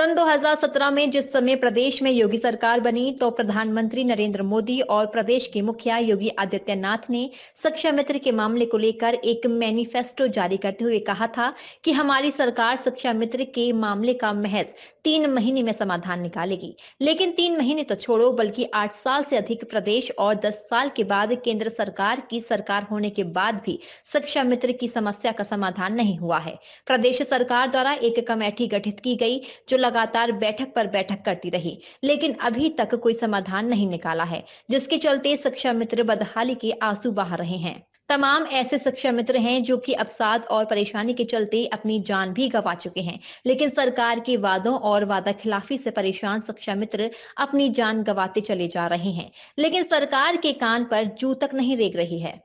सन 2017 में जिस समय प्रदेश में योगी सरकार बनी तो प्रधानमंत्री नरेंद्र मोदी और प्रदेश के मुखिया योगी आदित्यनाथ ने शिक्षा मित्र के मामले को लेकर एक मैनिफेस्टो जारी करते हुए कहा था कि हमारी सरकार शिक्षा मित्र के मामले का महज तीन महीने में समाधान निकालेगी। लेकिन तीन महीने तो छोड़ो, बल्कि आठ साल से अधिक प्रदेश और दस साल के बाद केंद्र सरकार की सरकार होने के बाद भी शिक्षा मित्र की समस्या का समाधान नहीं हुआ है। प्रदेश सरकार द्वारा एक कमेटी गठित की गई, जो लगातार बैठक पर बैठक करती रही, लेकिन अभी तक कोई समाधान नहीं निकाला है, जिसके चलते शिक्षा मित्र बदहाली के आँसू बहा रहे हैं। तमाम ऐसे शिक्षा मित्र हैं जो कि अवसाद और परेशानी के चलते अपनी जान भी गंवा चुके हैं, लेकिन सरकार के वादों और वादा खिलाफी से परेशान शिक्षा मित्र अपनी जान गंवाते चले जा रहे हैं, लेकिन सरकार के कान पर जू तक नहीं रेग रही है।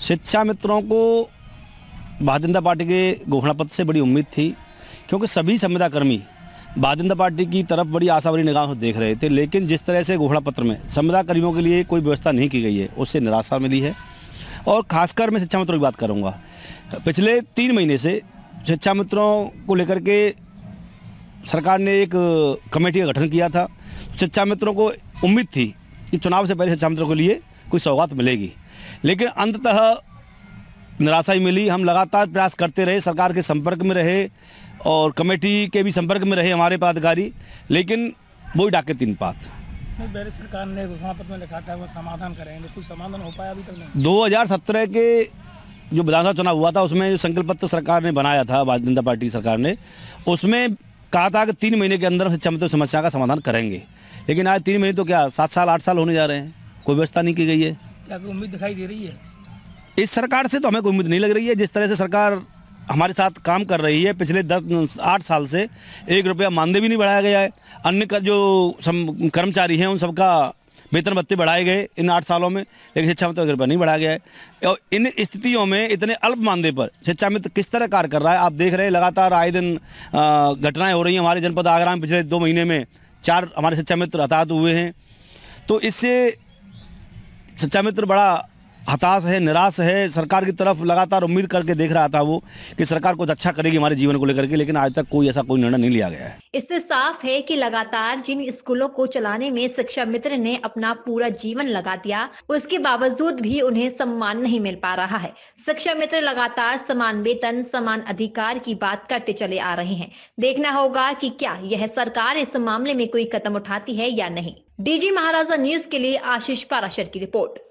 शिक्षा मित्रों को भारतीय जनता पार्टी के घोषणा पत्र से बड़ी उम्मीद थी, क्योंकि सभी संविदा कर्मी भारतीय जनता पार्टी की तरफ़ बड़ी आशा बड़ी निगाहों देख रहे थे, लेकिन जिस तरह से घोषणा पत्र में संविदा कर्मियों के लिए कोई व्यवस्था नहीं की गई है, उससे निराशा मिली है। और खासकर मैं शिक्षा मित्रों की बात करूँगा। पिछले तीन महीने से शिक्षा मित्रों को लेकर के सरकार ने एक कमेटी का गठन किया था। शिक्षा मित्रों को उम्मीद थी कि चुनाव से पहले शिक्षा मित्रों के लिए कोई सौगात मिलेगी। लेकिन अंततः निराशा ही मिली। हम लगातार प्रयास करते रहे, सरकार के संपर्क में रहे और कमेटी के भी संपर्क में रहे हमारे पदाधिकारी लेकिन वही डाके तीन पात। नहीं सरकार ने घोषणा पत्र में लिखा था वो समाधान करेंगे। कोई समाधान हो पाया अभी तक नहीं? 2017 के जो विधानसभा चुनाव हुआ था उसमें जो संकल्प पत्र सरकार ने बनाया था भारतीय जनता पार्टी सरकार ने उसमें कहा था कि तीन महीने के अंदर शिक्षा मंत्री समस्या का समाधान करेंगे। लेकिन आज तीन महीने तो क्या सात साल आठ साल होने जा रहे हैं। कोई व्यवस्था नहीं की गई है। क्या कोई उम्मीद दिखाई दे रही है? इस सरकार से तो हमें कोई उम्मीद नहीं लग रही है। जिस तरह से सरकार हमारे साथ काम कर रही है। पिछले दस, आठ साल से एक रुपया मानदेय भी नहीं बढ़ाया गया है। अन्य का, जो कर्मचारी हैं, उन सबका वेतन भत्ते बढ़ाए गए इन आठ सालों में, लेकिन शिक्षा मित्र एक रुपया नहीं बढ़ाया गया है। और इन स्थितियों में इतने अल्प मानदेय पर शिक्षा मित्र किस तरह कार्य कर रहा है? आप देख रहे हैं, लगातार आए दिन घटनाएँ हो रही हैं। हमारे जनपद आगरा में पिछले दो महीने में चार हमारे शिक्षा मित्र हताहत हुए हैं। तो इससे शिक्षा मित्र बड़ा हताश है, निराश है, सरकार की तरफ़ लगातार उम्मीद करके देख रहा था वो कि सरकार कुछ अच्छा करेगी हमारे जीवन को लेकर के, लेकिन आज तक कोई ऐसा कोई निर्णय नहीं लिया गया है। इससे साफ़ है कि लगातार जिन स्कूलों को चलाने में शिक्षा मित्र ने अपना पूरा जीवन लगा दिया, उसके बावजूद भी उन्हें सम्मान नहीं मिल पा रहा है। शिक्षा मित्र लगातार समान वेतन, समान अधिकार की बात करते चले आ रहे हैं। देखना होगा कि क्या यह सरकार इस मामले में कोई कदम उठाती है या नहीं। डीजी महाराजा न्यूज़ के लिए आशीष पाराशर की रिपोर्ट।